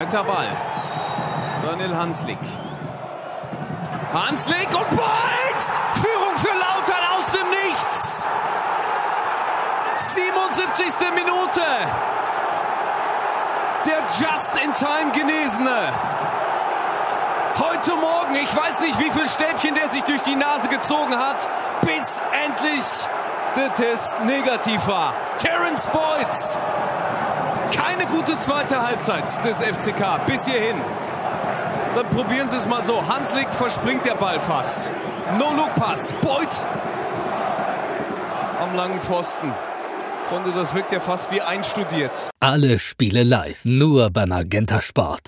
Weiter Ball. Daniel Hanslik. Hanslik und Boyd! Führung für Lautern aus dem Nichts! 77. Minute. Der Just-in-Time Genesene. Heute Morgen, ich weiß nicht, wie viel Stäbchen der sich durch die Nase gezogen hat, bis endlich der Test negativ war. Terence Boyd. Keine gute zweite Halbzeit des FCK bis hierhin. Dann probieren Sie es mal so. Hanslik verspringt der Ball fast. No-Look-Pass. Beuth am langen Pfosten. Freunde, das wirkt ja fast wie einstudiert. Alle Spiele live, nur beim Magenta Sport.